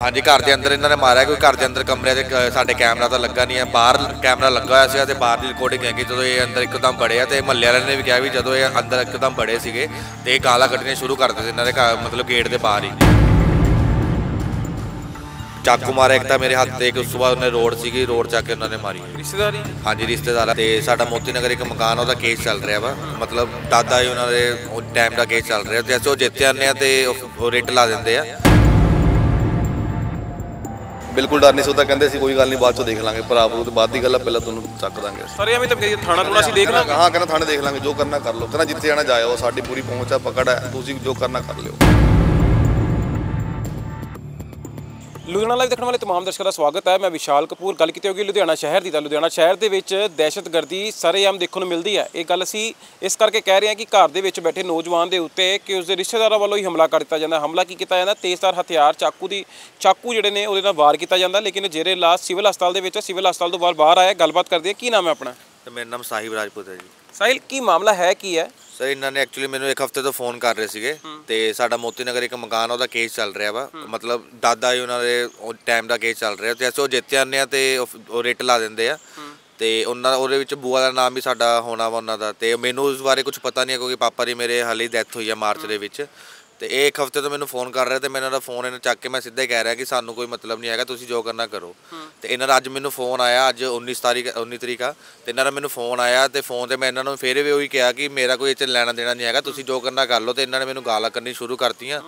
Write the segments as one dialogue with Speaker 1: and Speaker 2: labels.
Speaker 1: ਹਾਂਜੀ ਘਰ ਦੇ ਅੰਦਰ ਇਹਨਾਂ ਨੇ ਮਾਰਿਆ ਕੋਈ ਘਰ ਦੇ ਅੰਦਰ ਕਮਰੇ ਦੇ ਸਾਡੇ ਕੈਮਰਾ ਤਾਂ ਲੱਗਾ ਨਹੀਂ ਹੈ। ਬਾਹਰ ਕੈਮਰਾ ਲੱਗਾ ਹੋਇਆ ਸੀਗਾ ਤੇ ਬਾਹਰ ਦੀ ਰਿਕਾਰਡਿੰਗ ਹੈਗੀ ਜਦੋਂ ਇਹ ਅੰਦਰ ਇੱਕਦਮ ਬੜੇ ਆ ਤੇ ਮਹੱਲੇ ਵਾਲਿਆਂ ਨੇ ਵੀ ਕਿਹਾ ਵੀ ਜਦੋਂ ਇਹ ਅੰਦਰ ਇੱਕਦਮ ਬੜੇ ਸੀਗੇ ਤੇ ਇਹ ਗਾਲਾਂ ਕੱਢਣੀਆਂ ਸ਼ੁਰੂ ਕਰ ਦਿੱਤੇ ਇਹਨਾਂ ਦੇ ਮਤਲਬ ਗੇਟ ਦੇ ਬਾਹਰ ਹੀ। ਚਾਕੂ ਮਾਰਿਆ ਇੱਕ ਤਾਂ ਮੇਰੇ ਹੱਥ ਤੇ ਇੱਕ ਉਸ ਤੋਂ ਬਾਅਦ ਉਹਨੇ ਰੋਡ ਸੀਗੀ ਰੋਡ ਚੱਕ ਕੇ ਉਹਨਾਂ ਨੇ ਮਾਰੀ।
Speaker 2: ਰਿਸ਼ਤੇਦਾਰੀ?
Speaker 1: ਹਾਂਜੀ ਰਿਸ਼ਤੇਦਾਰ ਤੇ ਸਾਡਾ ਮੋਤੀ ਨਗਰ ਇੱਕ ਮਕਾਨ ਉਹਦਾ ਕੇਸ ਚੱਲ ਰਿਹਾ ਵਾ। ਮਤਲਬ ਦਾਦਾ ਜੀ ਉਹਨਾਂ ਦੇ ਉਹ ਟਾਈਮ ਦਾ ਕੇਸ ਚੱਲ ਰਿਹਾ ਤੇ ਅਸੀਂ ਉਹ ਜਿੱਤ ਜਾਂਦੇ ਆ ਤੇ ਉਹ ਰਿਟ ਲਾ ਦਿੰਦੇ ਆ।
Speaker 3: ਬਿਲਕੁਲ ਡਰ ਨਹੀਂ ਸੀ ਉਹ ਤਾਂ ਕਹਿੰਦੇ ਸੀ ਕੋਈ ਗੱਲ ਨਹੀਂ ਬਾਅਦ ਚੋਂ ਦੇਖ ਲਾਂਗੇ। ਭਰਾ ਭਰੂ ਤੇ ਬਾਅਦ ਦੀ ਗੱਲ ਆ ਪਹਿਲਾਂ ਤੁਹਾਨੂੰ ਚੱਕ ਦਾਂਗੇ
Speaker 2: ਸਾਰੇ ਐਵੇਂ ਤਾਂ ਕਰੀਏ ਥਾਣਾ ਟੂਣਾ ਅਸੀਂ ਦੇਖ ਲਾਂਗੇ।
Speaker 3: ਹਾਂ ਕਹਿੰਦਾ ਥਾਣੇ ਦੇਖ ਲਾਂਗੇ ਜੋ ਕਰਨਾ ਕਰ ਲਓ। ਕਹਿੰਦਾ ਜਿੱਥੇ ਜਾਣਾ ਜਾਇਓ ਸਾਡੀ ਪੂਰੀ ਪਹੁੰਚ ਆ ਪਕੜ ਹੈ ਤੁਸੀਂ ਜੋ ਕਰਨਾ ਕਰ ਲਿਓ।
Speaker 2: ਲੁਧਿਆਣਾ ਲਾਈਵ ਦੇਖਣ ਵਾਲੇ तमाम ਦਰਸ਼ਕਾਂ ਦਾ ਸਵਾਗਤ ਹੈ ਮੈਂ ਵਿਸ਼ਾਲ ਕਪੂਰ ਗੱਲ ਕੀਤੀ ਹੋਗੀ ਲੁਧਿਆਣਾ ਸ਼ਹਿਰ ਦੀ ਤਾਂ ਲੁਧਿਆਣਾ ਸ਼ਹਿਰ ਦੇ ਵਿੱਚ ਦਹਿਸ਼ਤਗਰਦੀ ਸਰੇਆਮ ਦੇਖਣ ਨੂੰ ਮਿਲਦੀ ਹੈ ਇਹ ਗੱਲ ਅਸੀਂ ਇਸ ਕਰਕੇ ਕਹਿ ਰਹੇ ਹਾਂ ਕਿ ਘਰ ਦੇ ਵਿੱਚ ਬੈਠੇ ਨੌਜਵਾਨ ਦੇ ਉੱਤੇ ਕਿ ਉਸਦੇ ਰਿਸ਼ਤੇਦਾਰਾਂ ਵੱਲੋਂ ਹੀ ਹਮਲਾ ਕਰ ਦਿੱਤਾ ਜਾਂਦਾ ਹਮਲਾ ਕੀ ਕੀਤਾ ਜਾਂਦਾ ਤੇਜ਼ਧਾਰ ਹਥਿਆਰ ਚਾਕੂ ਦੀ ਚਾਕੂ ਜਿਹੜੇ ਨੇ ਉਹਦੇ ਨਾਲ ਵਾਰ ਕੀਤਾ ਜਾਂਦਾ ਲੇਕਿਨ ਜੇਰੇ ਲਾਸ਼ ਸਿਵਲ ਹਸਪਤਾਲ ਦੇ ਵਿੱਚ ਹੈ। ਸਿਵਲ ਹਸਪਤਾਲ ਤੋਂ ਬਾਹਰ ਬਾਹਰ ਆਇਆ ਗੱਲਬਾਤ ਕਰਦੇ ਹਾਂ ਕੀ ਨਾਮ ਹੈ ਆਪਣਾ
Speaker 1: ਤੇ ਮੇਰਾ ਨਾਮ ਸਾਹਿਬ ਰਾਜਪੂਤ ਹੈ ਜੀ
Speaker 2: ਸਾਹਿਲ ਕੀ ਮਾਮਲਾ ਹੈ ਕੀ ਹੈ
Speaker 1: ਸਰ ਇਹਨਾਂ ਨੇ ਐਕਚੁਅਲੀ ਮੈਨੂੰ ਇੱਕ ਹਫ਼ਤੇ ਤੋਂ ਫੋਨ ਕਰ ਰਹੇ ਸੀਗੇ ਤੇ ਸਾਡਾ ਮੋਤੀ ਨਗਰ ਇੱਕ ਮਕਾਨ ਉਹਦਾ ਕੇਸ ਚੱਲ ਰਿਹਾ ਵਾ। ਮਤਲਬ ਦਾਦਾ ਜੀ ਉਹਨਾਂ ਦੇ ਉਹ ਟਾਈਮ ਦਾ ਕੇਸ ਚੱਲ ਰਿਹਾ ਤੇ ਅਸੀਂ ਉਹ ਜਿੱਤ ਜਾਂਦੇ ਆ ਤੇ ਉਹ- ਉਹ ਰਿਟ ਲਾ ਦਿੰਦੇ ਆ। ਤੇ ਉਹਨਾਂ ਉਹਦੇ ਵਿੱਚ ਬੂਆ ਦਾ ਨਾਮ ਵੀ ਸਾਡਾ ਹੋਣਾ ਵਾ ਉਹਨਾਂ ਦਾ। ਤੇ ਮੈਨੂੰ ਉਸ ਬਾਰੇ ਕੁਝ ਪਤਾ ਨਹੀਂ ਹੈ ਕਿਉਂਕਿ ਪਾਪਾ ਦੀ ਮੇਰੇ ਹਾਲੇ ਡੈਥ ਹੋਈ ਆ ਮਾਰਚ ਦੇ ਵਿੱਚ। ਤੇ ਇਹ ਇੱਕ ਹਫ਼ਤੇ ਤੋਂ ਮੈਨੂੰ ਫੋਨ ਕਰ ਰਿਹਾ ਤੇ ਮੈਂ ਇਹਨਾਂ ਦਾ ਫੋਨ ਇਹਨਾਂ ਚੱਕ ਕੇ ਮੈਂ ਸਿੱਧਾ ਹੀ ਕਹਿ ਰਿਹਾ ਕਿ ਸਾਨੂੰ ਕੋਈ ਮਤਲਬ ਨਹੀਂ ਹੈਗਾ ਤੁਸੀਂ ਜੋ ਕਰਨਾ ਕਰੋ। ਤੇ ਇਹਨਾਂ ਦਾ ਅੱਜ ਮੈਨੂੰ ਫੋਨ ਆਇਆ ਅੱਜ 19 ਤਾਰੀਖ 19 ਤਰੀਕ ਆ ਤੇ ਇਹਨਾਂ ਦਾ ਮੈਨੂੰ ਫੋਨ ਆਇਆ ਤੇ ਫੋਨ ਤੇ ਮੈਂ ਇਹਨਾਂ ਨੂੰ ਫੇਰ ਵੀ ਉਹੀ ਕਿਹਾ ਕਿ ਮੇਰਾ ਕੋਈ ਚ ਲੈਣਾ ਦੇਣਾ ਨਹੀਂ ਹੈਗਾ ਤੁਸੀਂ ਜੋ ਕਰਨਾ ਕਰ ਲਓ। ਤੇ ਇਹਨਾਂ ਨੇ ਮੈਨੂੰ ਗਾਲਾਂ ਕਰਨੀ ਸ਼ੁਰੂ ਕਰਤੀਆਂ।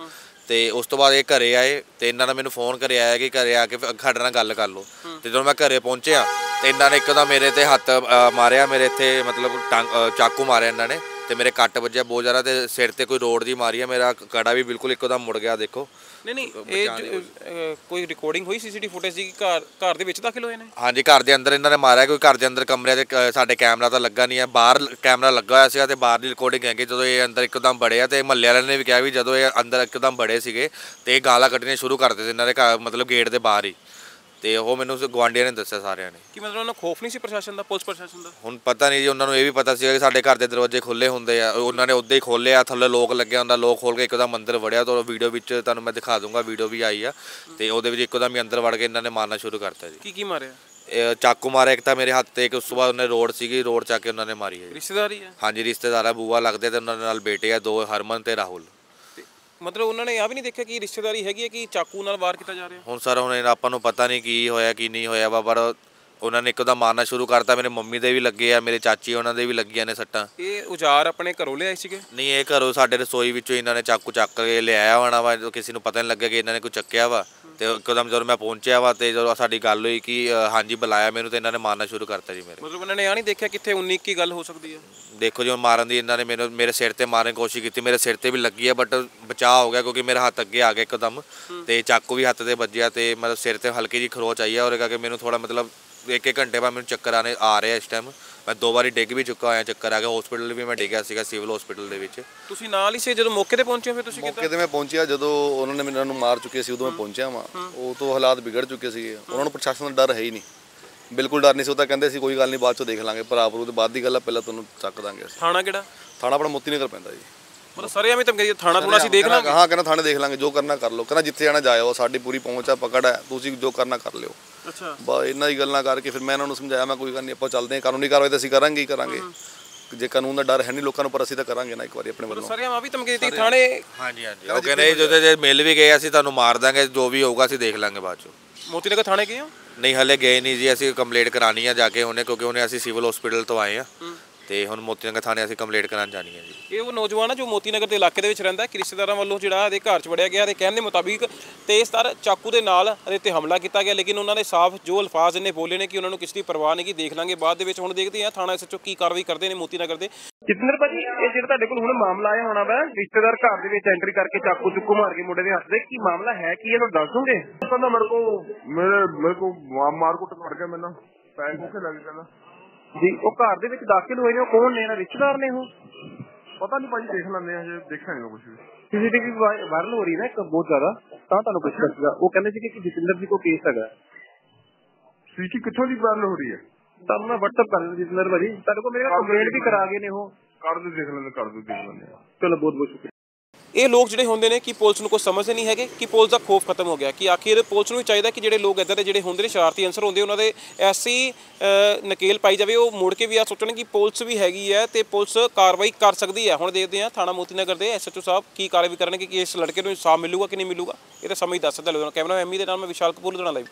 Speaker 1: ਤੇ ਉਸ ਤੋਂ ਬਾਅਦ ਇਹ ਘਰੇ ਆਏ ਤੇ ਇਹਨਾਂ ਨੇ ਮੈਨੂੰ ਫੋਨ ਕਰਿਆ ਆਇਆ ਕਿ ਘਰੇ ਆ ਕੇ ਸਾਡੇ ਨਾਲ ਗੱਲ ਕਰ ਲਓ। ਤੇ ਜਦੋਂ ਮੈਂ ਘਰੇ ਪਹੁੰਚਿਆ ਤੇ ਇਹਨਾਂ ਨੇ ਇੱਕਦਮ ਮੇਰੇ ਤੇ ਹੱਥ ਮਾਰਿਆ ਮੇਰੇ ਇੱਥੇ ਮਤਲਬ ਚਾਕੂ ਮਾਰਿਆ ਇਹਨਾਂ ਨੇ। ਤੇ ਮੇਰੇ ਕੱਟ ਵੱਜਿਆ ਬਹੁਤ ਜ਼ਿਆਦਾ ਤੇ ਸਿਰ ਤੇ ਕੋਈ ਰੋਡ ਦੀ ਮਾਰੀ ਆ ਮੇਰਾ ਕੜਾ ਵੀ ਬਿਲਕੁਲ ਇੱਕਦਮ ਮੁੜ ਗਿਆ ਦੇਖੋ।
Speaker 2: ਨਹੀਂ ਨਹੀਂ ਇਹ ਜ- ਅਹ, ਕੋਈ ਰਿਕਾਰਡਿੰਗ ਹੋਈ ਸੀਸੀਟੀਵੀ ਫੁਟੇਜ ਦੀ ਕਿ ਘਰ ਘਰ ਦੇ ਵਿੱਚ ਦਾਖਲ ਹੋਏ ਨੇ?
Speaker 1: ਹਾਂਜੀ ਘਰ ਦੇ ਅੰਦਰ ਇਹਨਾਂ ਨੇ ਮਾਰਿਆ ਕੋਈ ਘਰ ਦੇ ਅੰਦਰ ਕਮਰੇ ਕ- ਸਾਡੇ ਕੈਮਰਾ ਤਾਂ ਲੱਗਾ ਨਹੀਂ ਹੈ ਬਾਹਰ ਕੈਮਰਾ ਲੱਗਾ ਹੋਇਆ ਸੀਗਾ ਤੇ ਬਾਹਰ ਦੀ ਰਿਕਾਰਡਿੰਗ ਹੈਗੀ ਜਦੋਂ ਇਹ ਅੰਦਰ ਇੱਕਦਮ ਬੜੇ ਆ ਤੇ ਮਹੱਲੇ ਵਾਲਿਆਂ ਨੇ ਵੀ ਕਿਹਾ ਵੀ ਜਦੋਂ ਇਹ ਅੰਦਰ ਇੱਕਦਮ ਬੜੇ ਸੀਗੇ ਤੇ ਇਹ ਗਾਲਾਂ ਕੱਢਣੀਆਂ ਸ਼ੁਰੂ ਕਰ ਦਿੱਤੇ ਇਹਨਾਂ ਦੇ ਘਰ ਮਤਲਬ ਗੇਟ ਦੇ ਬਾਹਰ ਹੀ। ਤੇ ਉਹ ਮੈਨੂੰ ਗਵਾਂਡੀਆਂ ਨੇ ਦੱਸਿਆ ਸਾਰਿਆਂ ਨੇ।
Speaker 2: ਕੀ ਮਤਲਬ ਉਹਨਾਂ ਨੂੰ ਖੌਫ ਨਹੀਂ ਸੀ ਪ੍ਰਸ਼ਾਸਨ ਦਾ ਪੁਲਿਸ ਪ੍ਰਸ਼ਾਸਨ ਦਾ?
Speaker 1: ਹੁਣ ਪਤਾ ਨਹੀਂ ਜੀ ਉਹਨਾਂ ਨੂੰ ਇਹ ਵੀ ਪਤਾ ਸੀਗਾ ਕਿ ਸਾਡੇ ਘਰ ਦੇ ਦਰਵਾਜ਼ੇ ਖੁੱਲੇ ਹੁੰਦੇ ਆ। ਉਹਨਾਂ ਨੇ ਉੱਦਾਂ ਹੀ ਖੋਲ੍ਹਿਆ ਥੱਲੇ ਲੋਕ ਲੱਗਿਆ ਹੁੰਦਾ ਲੋਕ ਖੋਲ ਕੇ ਇੱਕਦਮ ਅੰਦਰ ਵੜਿਆ ਤਾਂ ਵੀਡੀਓ ਵਿੱਚ ਤੁਹਾਨੂੰ ਮੈਂ ਦਿਖਾ ਦੂੰਗਾ ਵੀਡੀਓ ਵੀ ਆਈ ਆ। ਤੇ ਉਹਦੇ ਵਿੱਚ ਇੱਕਦਮ ਹੀ ਅੰਦਰ ਵੜ ਕੇ ਇਹਨਾਂ ਨੇ ਮਾਰਨਾ ਸ਼ੁਰੂ ਕਰਤਾ ਜੀ।
Speaker 2: ਕੀ ਕੀ ਮਾਰਿਆ
Speaker 1: ਚਾਕੂ ਮਾਰਿਆ ਇੱਕ ਤਾਂ ਮੇਰੇ ਹੱਥ ਤੇ ਇੱਕ ਉਸ ਤੋਂ ਬਾਅਦ ਉਹਨੇ ਰੋਡ ਸੀਗੀ ਰੋਡ ਚੱਕ ਕੇ ਉਹਨਾਂ ਨੇ ਮਾਰੀ ਹੈ।
Speaker 2: ਰਿਸ਼ਤੇਦਾਰੀ ਹੈ
Speaker 1: ਹਾਂਜੀ ਰਿਸ਼ਤੇਦਾਰਾ ਬੂਆ ਲੱਗਦੇ ਤੇ ਉਹਨਾਂ ਦੇ ਨਾਲ ਬੇਟੇ ਆ ਦੋ ਹਰਮਨ ਤੇ ਰਾਹੁਲ।
Speaker 2: ਮਤਲਬ ਉਹਨਾਂ ਨੇ ਆ ਵੀ ਨਹੀਂ ਦੇਖਿਆ ਕਿ ਰਿਸ਼ਤੇਦਾਰੀ ਹੈਗੀ ਹੈ ਕਿ ਚਾਕੂ ਨਾਲ ਵਾਰ ਕੀਤਾ ਜਾ ਰਿਹਾ?
Speaker 1: ਹੁਣ ਸਰ ਹੁਣ ਇਹਨਾਂ- ਆਪਾਂ ਨੂੰ ਪਤਾ ਨਹੀਂ ਕੀ ਹੋਇਆ ਕੀ ਨਹੀਂ ਹੋਇਆ ਵਾ ਪਰ ਉਹਨਾਂ ਨੇ ਇੱਕਦਮ ਮਾਰਨਾ ਸ਼ੁਰੂ ਕਰਤਾ। ਮੇਰੇ ਮੰਮੀ ਦੇ ਵੀ ਲੱਗੇ ਆ ਮੇਰੇ ਚਾਚੀ ਉਹਨਾਂ ਦੇ ਵੀ ਲੱਗੀਆਂ ਨੇ ਸੱਟਾਂ।
Speaker 2: ਇਹ ਉਜਾਰ ਆਪਣੇ ਘਰੋਂ ਲਿਆਏ ਸੀਗੇ?
Speaker 1: ਨਹੀਂ ਇਹ ਘਰੋਂ ਸਾਡੇ ਰਸੋਈ ਵਿੱਚੋਂ ਇਹਨਾਂ ਨੇ ਚਾਕੂ ਚੱਕ ਕੇ ਲਿਆਇਆ ਹੋਣਾ ਵਾ। ਕਿਸੇ ਨੂੰ ਪਤਾ ਨਹੀਂ ਲੱਗਿਆ ਕਿ ਇਹਨਾਂ ਨੇ ਕੋਈ ਚੱਕਿਆ ਵਾ ਤੇ ਇੱਕਦਮ ਜਦੋਂ ਮੈਂ ਪਹੁੰਚਿਆ ਵਾ ਤੇ ਜਦੋਂ ਸਾਡੀ ਗੱਲ ਹੋਈ ਕਿ ਅ, ਹਾਂਜੀ ਬੁਲਾਇਆ ਮੈਨੂੰ ਤੇ ਇਹਨਾਂ ਨੇ ਮਾਰਨਾ ਸ਼ੁਰੂ ਕਰਤਾ ਜੀ ਮੇਰੇ।
Speaker 2: ਮਤਲਬ ਉਹਨਾਂ ਨੇ ਆ ਨਹੀਂ ਦੇਖਿਆ ਕਿੱਥੇ 19 ਕੀ ਗੱਲ ਹੋ ਸਕਦੀ ਹੈ?
Speaker 1: ਦੇਖੋ ਜੋ ਮਾਰਨ ਦੀ ਇਹਨਾਂ ਨੇ ਮੈਨੂੰ ਮੇਰੇ ਸਿਰ ਤੇ ਮਾਰਨ ਦੀ ਕੋਸ਼ਿਸ਼ ਕੀਤੀ ਮੇਰੇ ਸਿਰ ਤੇ ਵੀ ਲੱਗੀ ਹੈ ਬਟ ਬਚਾਅ ਹੋ ਗਿਆ ਕਿਉਂਕਿ ਮੇਰਾ ਹੱਥ ਅੱਗੇ ਆ ਗਿਆ ਇੱਕਦਮ। ਤੇ ਚਾਕੂ ਵੀ ਹੱਥ ਤੇ ਵੱਜਿਆ ਤੇ ਮਤਲਬ ਸਿਰ ਤੇ ਹਲਕੀ ਜੀ ਖਰੋਚ ਆਈ ਹੈ ਔਰ ਕਰਕੇ ਮੈਨੂੰ ਥੋੜਾ ਮਤਲਬ ਇੱਕ ਇੱਕ ਘੰਟੇ ਬਾਅਦ ਮੈਨੂੰ ਚੱਕਰ ਆਨੇ ਆ ਰਿਹਾ ਇਸ ਟਾਈਮ ਮੈਂ ਦੋ ਵਾਰੀ ਡਿੱਗ ਵੀ ਚੁੱਕਾ ਹੋਇਆ ਚੱਕਰ ਆ ਗਿਆ। ਹਸਪੀਟਲ ਵੀ ਮੈਂ ਡਿੱਗਿਆ ਸੀਗਾ ਸਿਵਲ ਹਸਪੀਟਲ ਦੇ ਵਿੱਚ।
Speaker 2: ਤੁਸੀਂ ਨਾਲ ਹੀ ਸੀ ਜਦੋਂ ਮੌਕੇ ਤੇ ਪਹੁੰਚੇ ਫਿਰ ਤੁਸੀਂ
Speaker 3: ਮੌਕੇ ਤੇ ਮੈਂ ਪਹੁੰਚਿਆ ਜਦੋਂ ਉਹਨਾਂ ਨੇ ਮੈਨੂੰ ਮਾਰ ਚੁੱਕੇ ਸੀ ਉਦੋਂ ਮੈਂ ਪਹੁੰਚਿਆ ਵਾਂ। ਉਹ ਤੋਂ ਹਾਲਾਤ ਵਿਗੜ ਚੁੱਕੇ ਸੀਗੇ। ਉਹਨਾਂ ਨੂੰ ਪ੍ਰਸ਼ਾਸਨ ਦਾ ਡਰ ਹੈ ਹੀ ਨਹੀਂ। ਬਿਲਕੁਲ ਡਰ ਨਹੀਂ ਸੀ ਉਹ ਤਾਂ ਕਹਿੰਦੇ ਸੀ ਕੋਈ ਗੱਲ ਨਹੀਂ ਬਾਅਦ ਚੋਂ ਦੇਖ ਲਾਂਗੇ ਭਰਾ ਭਰੂ ਤੇ ਬਾਅਦ ਦੀ ਗੱਲ ਆ ਪਹਿਲਾਂ ਤੁਹਾਨੂੰ ਚੱਕ ਦਾਂਗੇ ਅਸੀਂ।
Speaker 2: ਥਾਣਾ ਕਿਹੜਾ?
Speaker 3: ਥਾਣਾ ਆਪਣਾ ਮੋਤੀ ਨਗਰ ਪੈਂਦਾ ਜੀ।
Speaker 2: ਮਤਲਬ ਸਾਰੇ ਐਵੇਂ ਤਾਂ ਕਰੀਏ ਥਾਣਾ ਟੂਣਾ ਅਸੀਂ ਦੇਖ ਲਾਂਗੇ।
Speaker 3: ਹਾਂ ਕਹਿੰਦਾ ਥਾਣੇ ਦੇਖ ਲਾਂਗੇ ਜੋ ਕਰਨਾ ਕਰ ਲਓ। ਕਹਿੰਦਾ ਜਿੱਥੇ ਜਾਣਾ ਜਾਇਓ ਸਾਡੀ ਪੂਰੀ ਪਹੁੰਚ ਆ ਪਕੜ ਹੈ ਤੁਸੀਂ ਜੋ ਕਰਨਾ ਕਰ ਲਿਓ।
Speaker 2: ਅੱਛਾ।
Speaker 3: ਬਸ ਇਹਨਾਂ ਦੀ ਗੱਲਾਂ ਕਰਕੇ ਫਿਰ ਮੈਂ ਇਹਨਾਂ ਨੂੰ ਸਮਝਾਇਆ ਮੈਂ ਕੋਈ ਗੱਲ ਨਹੀਂ ਆਪਾਂ ਚੱਲਦੇ ਹਾਂ ਕਾਨੂੰਨੀ ਕਾਰਵਾਈ ਤਾਂ ਅਸੀਂ ਕਰਾਂਗੇ ਹੀ ਕਰਾਂਗੇ। ਜੇ ਕਾਨੂੰਨ ਦਾ ਡਰ ਹੈ ਨਹੀਂ ਲੋਕਾਂ ਨੂੰ ਪਰ ਅਸੀਂ ਤਾਂ ਕਰਾਂਗੇ ਨਾ ਇੱਕ ਵਾਰੀ ਆਪਣੇ ਵੱਲੋਂ।
Speaker 2: ਸਾਰੇ ਆ ਵੀ ਧਮਕੀ ਦਿੱਤੀ ਥਾਣੇ
Speaker 1: ਹਾਂਜੀ ਹਾਂਜੀ। ਉਹ ਕਹਿੰਦੇ ਜਦੋਂ ਜੇ ਮਿਲ ਵੀ ਗਏ ਅਸੀਂ ਤੁਹਾਨੂੰ ਮਾਰ ਦਾਂਗੇ ਜੋ ਵੀ ਹੋਊਗਾ ਅਸੀਂ ਦੇਖ ਲਾਂਗੇ ਬਾਅਦ ਚੋਂ।
Speaker 2: ਮੋਤੀ ਨਗਰ ਥਾਣੇ ਗਏ ਹੋ?
Speaker 1: ਨਹੀਂ ਹਲੇ ਗਏ ਨਹੀਂ ਜੀ ਅਸੀਂ ਕੰਪਲੇਂਟ ਕਰਾਣੀ ਆ ਜਾ ਕੇ ਉਹਨੇ ਕਿਉਂਕਿ ਉਹਨੇ ਅਸੀਂ ਸਿਵਲ ਹਸਪੀਟਲ ਤੋਂ ਆਏ ਆ। ਤੇ ਹੁਣ ਮੋਤੀਨਗਰ ਥਾਣੇ ਅਸੀਂ ਕੰਪਲੇਂਟ ਕਰਾਉਣ ਜਾਣੀ ਹੈ ਜੀ।
Speaker 2: ਇਹ ਉਹ ਨੌਜਵਾਨ ਆ ਜੋ ਮੋਤੀ ਨਗਰ ਦੇ ਇਲਾਕੇ ਦੇ ਵਿੱਚ ਰਹਿੰਦਾ ਹੈ ਕਿ ਰਿਸ਼ਤੇਦਾਰਾਂ ਵੱਲੋਂ ਜਿਹੜਾ ਇਹਦੇ ਘਰ 'ਚ ਵੜਿਆ ਗਿਆ ਤੇ ਕਹਿਣ ਦੇ ਮੁਤਾਬਿਕ ਤੇਜ਼ਧਾਰ ਚਾਕੂ ਦੇ ਨਾਲ ਇਹਦੇ ਤੇ ਹਮਲਾ ਕੀਤਾ ਗਿਆ ਲੇਕਿਨ ਉਹਨਾਂ ਨੇ ਸਾਫ਼ ਜੋ ਅਲਫਾਜ਼ ਇਹਨੇ ਬੋਲੇ ਨੇ ਕਿ ਉਹਨਾਂ ਨੂੰ ਕਿਸੇ ਦੀ ਪਰਵਾਹ ਨਹੀਂ ਕੀ ਦੇਖ ਲਾਂਗੇ ਬਾਅਦ ਦੇ ਵਿੱਚ। ਹੁਣ ਦੇਖਦੇ ਹਾਂ ਥਾਣਾ ਐਸਐਚਓ ਕੀ ਕਾਰਵਾਈ ਕਰਦੇ ਨੇ ਮੋਤੀ ਨਗਰ ਦੇ।
Speaker 4: ਜਿਤਨਰ ਭਾਜੀ ਇਹ ਜਿਹੜਾ ਤੁਹਾਡੇ ਕੋਲ ਹੁਣ ਮਾਮਲਾ ਆਇਆ ਹੋਣਾ ਵਾ ਰਿਸ਼ਤੇਦਾਰ ਘਰ ਦੇ ਵਿੱਚ ਐਂਟਰੀ ਕਰਕੇ ਚਾਕੂ ਚੁੱਕੂ ਮਾਰ ਕੇ ਮੁੰਡੇ ਦੇ ਹੱਥ ਦੇ ਕੀ ਮਾਮਲਾ ਹੈ ਕੀ ਇਹ ਤੁਹਾਨੂੰ ਦੱਸ ਦੋਗੇ
Speaker 5: ਕਹਿੰਦਾ ਮੇਰੇ ਕੋ ਮੇਰੇ ਮੇਰੇ ਕੋ ਮਾਰ ਮਾਰ ਕੁੱਟ ਕਰ ਗਿਆ ਮੈਨੂੰ ਪੈਰ ਭੁੱਖੇ ਲੱਗ ਕਹਿੰਦਾ
Speaker 4: ਜੀ। ਉਹ ਘਰ ਦੇ ਵਿੱਚ ਦਾਖਲ ਹੋਏ ਨੇ ਉਹ ਕੌਣ ਨੇ? ਇਹਨਾਂ ਰਿਸ਼ਤੇਦਾਰ ਨੇ ਉਹ।
Speaker 5: ਪਤਾ ਨਹੀਂ ਭਾਜੀ ਦੇਖ ਲੈਂਦੇ ਆ ਜੇ ਦੇਖਿਆ ਨਹੀਂ ਕੁਝ ਵੀ।
Speaker 4: ਸੀਸੀਟੀਵੀ ਵਾਇਰਲ ਹੋ ਰਹੀ ਨਾ ਇੱਕ ਬਹੁਤ ਜ਼ਿਆਦਾ ਤਾਂ ਤੁਹਾਨੂੰ ਪੁੱਛ ਰਿਹਾ ਉਹ ਕਹਿੰਦੇ ਸੀ ਕਿ ਜਤਿੰਦਰ ਜੀ ਕੋ ਕੇਸ ਹੈਗਾ।
Speaker 5: ਸੀਟੀ ਕਿੱਥੋਂ ਦੀ ਵਾਇਰਲ ਹੋ ਰਹੀ ਹੈ?
Speaker 4: ਤੁਹਾਨੂੰ ਮੈਂ WhatsApp ਕਰ ਦਿੰਦਾ ਜਤਿੰਦਰ ਭਾਜੀ। ਤੁਹਾਡੇ ਕੋਲ ਮੇਰੇ ਕੰਪਲੇਂਟ ਵੀ ਕਰਾ ਗਏ ਨੇ ਉਹ।
Speaker 5: ਕਰ ਦੋ ਦੇਖ ਲੈਂਦੇ ਕਰ ਦੋ ਦੇਖ ਲੈਂਦੇ
Speaker 4: ਚਲੋ ਬਹੁਤ ਬਹੁਤ ਸ਼ੁਕਰੀਆ।
Speaker 2: ਇਹ ਲੋਕ ਜਿਹੜੇ ਹੁੰਦੇ ਨੇ ਕਿ ਪੁਲਿਸ ਨੂੰ ਕੁਝ ਸਮਝਦੇ ਨਹੀਂ ਹੈਗੇ, ਕਿ ਪੁਲਿਸ ਦਾ ਖੋਫ ਖਤਮ ਹੋ ਗਿਆ। ਕਿ ਆਖਿਰ ਪੁਲਿਸ ਨੂੰ ਵੀ ਚਾਹੀਦਾ ਕਿ ਜਿਹੜੇ ਲੋਕ ਇੱਦਾਂ ਦੇ ਜਿਹੜੇ ਹੁੰਦੇ ਨੇ ਸ਼ਰਾਰਤੀ ਅਨਸਰ ਹੁੰਦੇ, ਉਹਨਾਂ ਦੇ ਐਸੀ ਨਕੇਲ ਪਾਈ ਜਾਵੇ। ਉਹ ਮੁੜ ਕੇ ਵੀ ਆ ਸੋਚਣ ਕਿ ਪੁਲਿਸ ਵੀ ਹੈਗੀ ਹੈ ਤੇ ਪੁਲਿਸ ਕਾਰਵਾਈ ਕਰ ਸਕਦੀ ਹੈ। ਹੁਣ ਦੇਖਦੇ ਹਾਂ ਥਾਣਾ ਮੋਤੀ ਨਗਰ ਦੇ ਐਸਐਚਓ ਸਾਹਿਬ ਕੀ ਕਾਰਵਾਈ ਕਰਨਗੇ, ਕਿ ਇਸ ਲੜਕੇ ਨੂੰ ਇਨਸਾਫ ਮਿਲੂਗਾ ਕਿ ਨਹੀਂ ਮਿਲੂਗਾ? ਇਹ ਤਾਂ ਸਮਝ ਦੱਸ ਸਕਦਾ ਲੋਕਾਂ ਕੈਮਰਾ ਐਮੀ ਦੇ ਨਾਲ ਮੈਂ ਵਿਸ਼ਾਲ ਕਪੂਰ ਲੁਧਿਆਣਾ ਲਾਈਵ